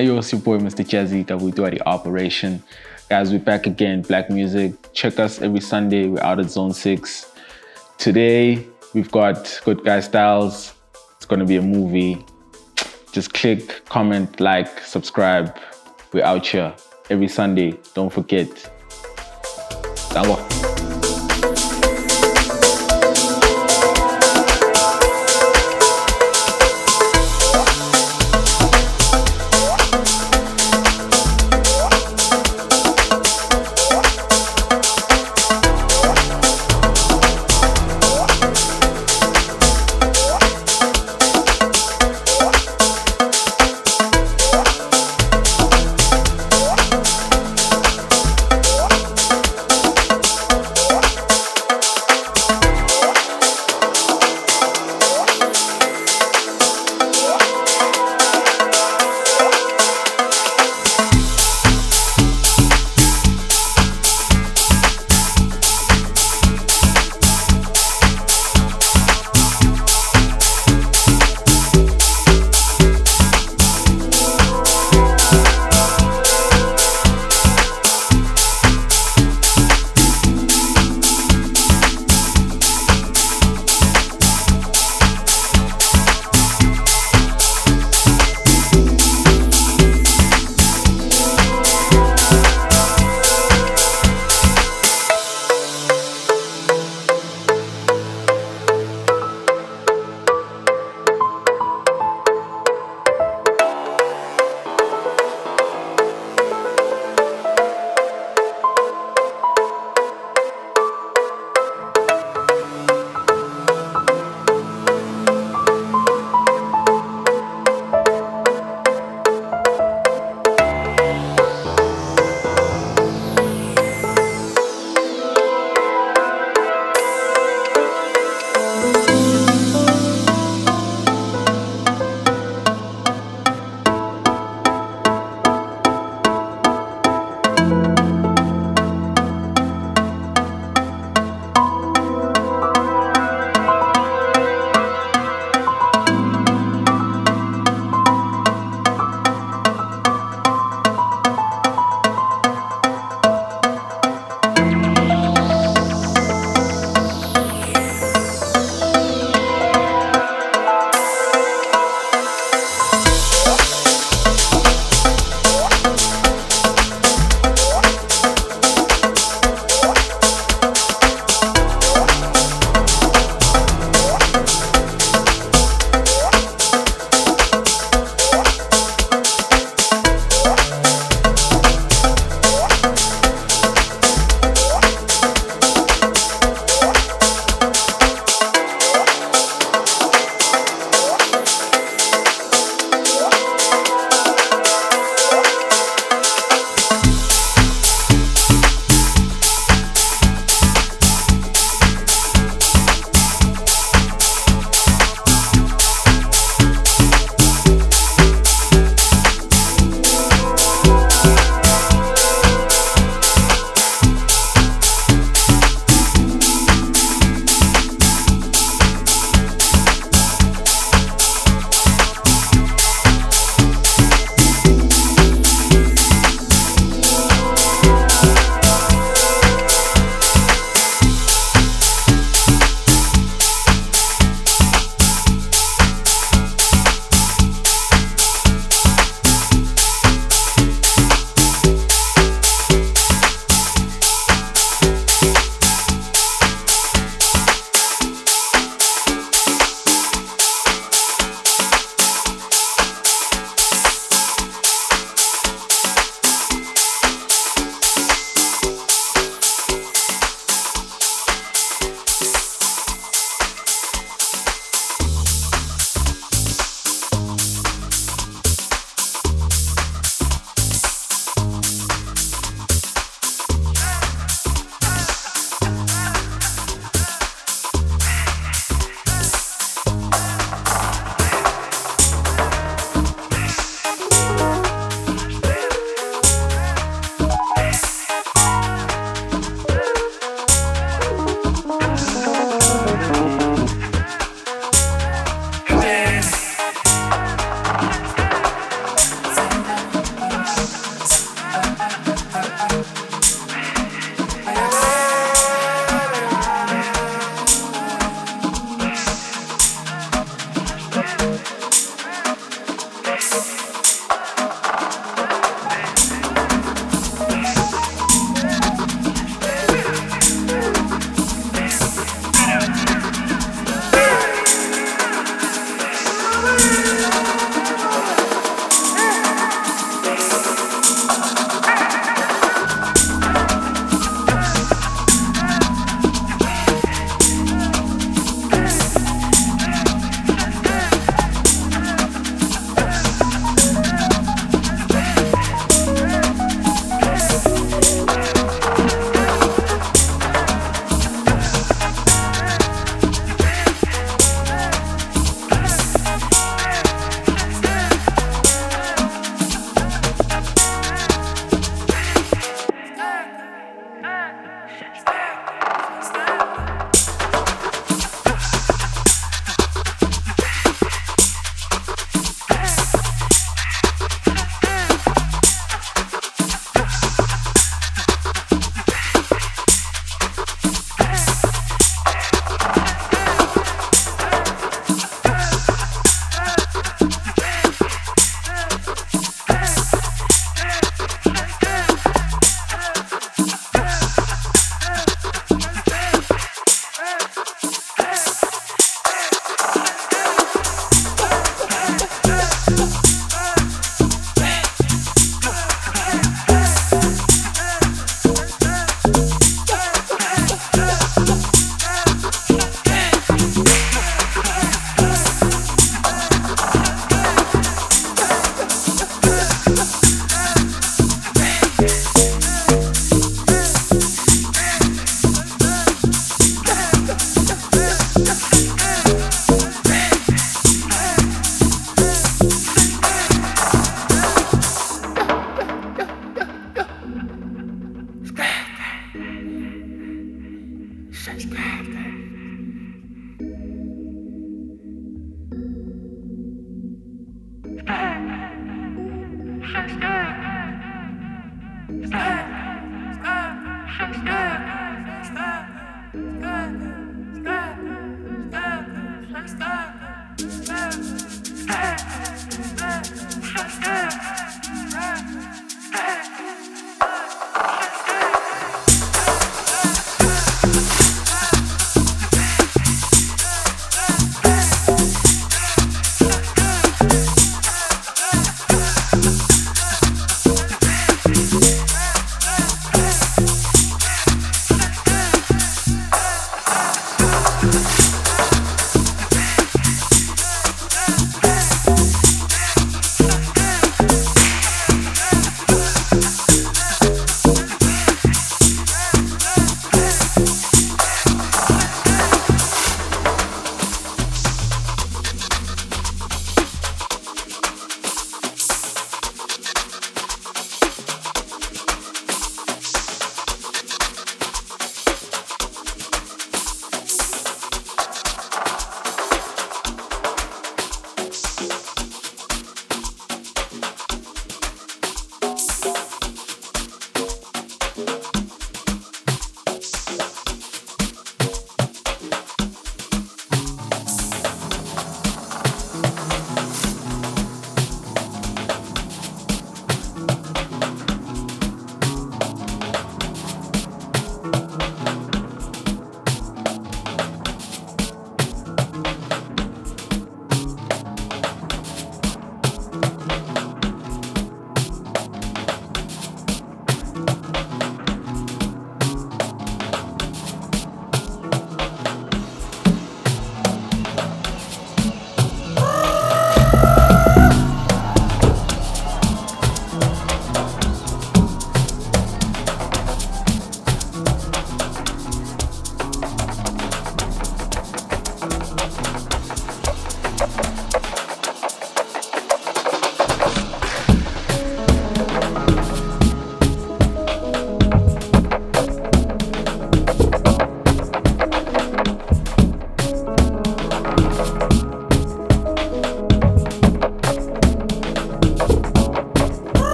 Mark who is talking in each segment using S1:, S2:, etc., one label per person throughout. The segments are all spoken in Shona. S1: Hey, Mr. it's your boy, Mr. Jazzy the Operation. Guys, we're back again, Black Music. Check us every Sunday. We're out at Zone 6. Today, we've got Good Guy Styles. It's going to be a movie. Just click, comment, like, subscribe. We're out here every Sunday. Don't forget. Thank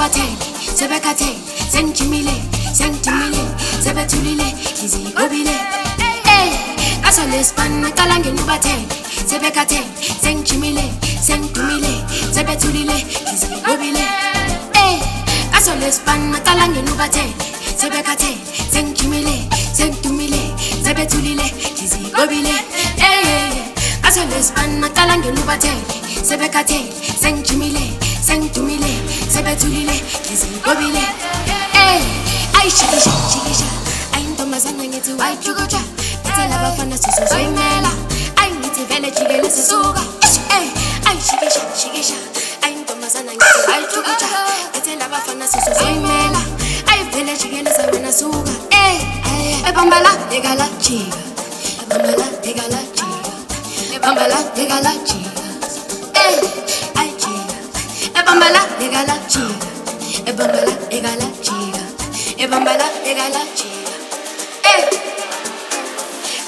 S2: sebathele sebekhathele sengijimile sengidimile sebethulile ngizigobile ngaso lesibani nacala ngenubathele sebekhathele sengijimile sengidumile sebethulile ngizigobile ngaso lesibani nacala ngenubathele sebekhathele sengijimile sengidumile sebethulile ngizigobile ngaso lesibani nacala ngenubathele sebekhathele sengijimile sengidumile sebethulile ngizigobile ayishikishaikisha eh, ayintombazana ngithi wayijukuja ngithela bafana sizozoyimela ayi ngithi vele jikele sisuka ayishikishaikisha eh, ayintombazana ngithi wayijukuja ngithela bafana sizozoyimela ayi vele jikele sawena suka eh, ebambala ekala jika ebambala ekala jika ebambala ekala jika ay bambala, llega la chica. El bambala, llega la chica. El bambala, llega la chica. Hey!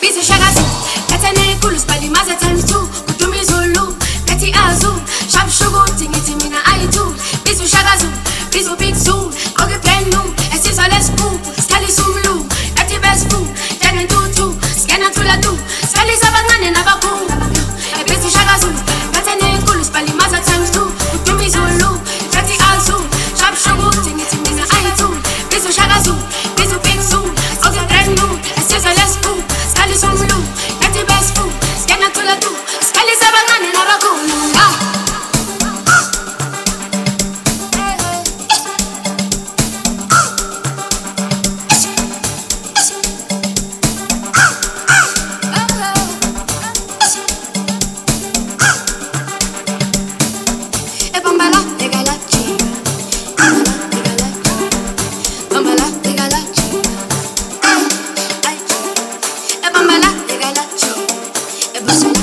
S2: Bizi şakası. Katene
S3: kulus pali mazeten tu. Kutumi zulu. Kati azu. Şap şugu tingi timina aitu. Bizi şakası. Bizi big Oge penu. Esi soles bu. Skali sumlu. Kati bes Tenen tutu. Skena tuladu. Skali sabanane nabaku. Nabaku. baila yo. Es